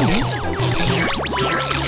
Música